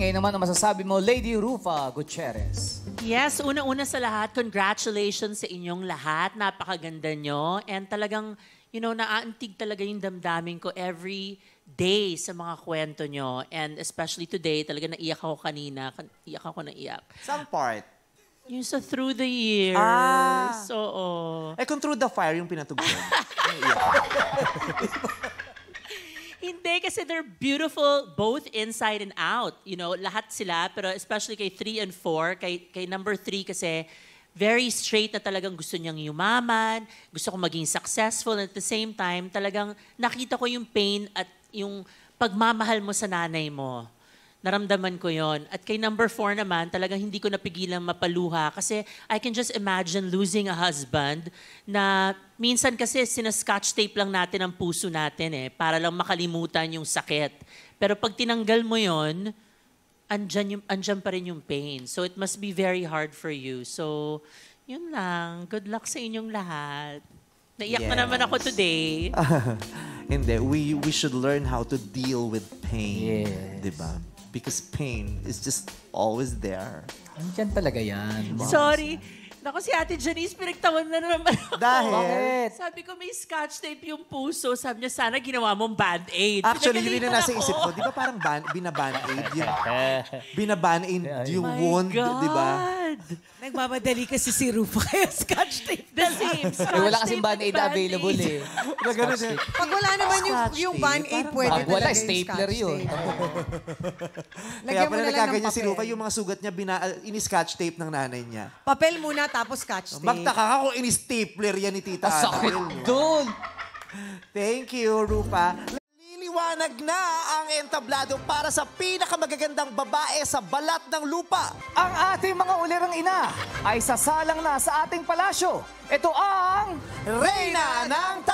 Ngayon naman ang masasabi mo, Lady Rufa Gutierrez. Yes, una-una sa lahat, congratulations sa inyong lahat. Napakaganda nyo. And talagang, you know, naaantig talaga yung damdamin ko every day sa mga kwento nyo. And especially today, talaga naiyak ako kanina. Kan- Iyak ako na iyak. Some part. Yung sa Through the Years. Ah. Oo. Eh kung Through the Fire yung pinatugtog. Hindi, kasi they're beautiful both inside and out. You know, lahat sila, pero especially kay 3 and 4, kay, kay number 3 kasi very straight na talagang gusto niyang yumaman, gusto ko maging successful, and at the same time, talagang nakita ko yung pain at yung pagmamahal mo sa nanay mo. Naramdaman ko yon. At kay number four naman, talagang hindi ko napigilan mapaluha kasi I can just imagine losing a husband na minsan kasi sinascotch tape lang natin ang puso natin eh, para lang makalimutan yung sakit. Pero pag tinanggal mo yon, andyan, yung, andyan pa rin yung pain. So it must be very hard for you. So, yun lang. Good luck sa inyong lahat. Naiyak na naman ako Yes. today. Hindi, we we should learn how to deal with pain. Yes. Di ba? Because pain is just always there. Andiyan talaga yan. Sorry. Naku, si Ate Janice, pinagtawan na naman ako. Dahil, Bakit? Sabi ko, may scotch tape yung puso. Sabi niya, sana ginawa mong band-aid. actually, yun na nasa isip ko. Di ba parang ban, binaban-aid yung, binaban-aid yung My wound, God. di ba? Nagmamadali kasi si Rufa kaya scotch tape. The same. Scotch Eh, wala kasing tape band-aid and available eh. Na ganun eh. Pag wala naman yung, Scotch yung tape, band-aid, parang pwede Pag wala, talaga yung stapler scotch yun. tape. Kaya Lagyan mo pala na lang ng nagkaganyan si. Rufa, yung mga sugat niya, bina, ini-scotch tape ng nanay niya. Papel muna, tapos scotch tape. Magtaka ka kung ini-stapler yan ni Tita Ang sakit doon. Thank you, Rupa. Liliwanag na ang entablado para sa pinakamagagandang babae sa balat ng lupa. Ang ating mga ulirang ina ay sasalang na sa ating palasyo. Ito ang... Reyna ng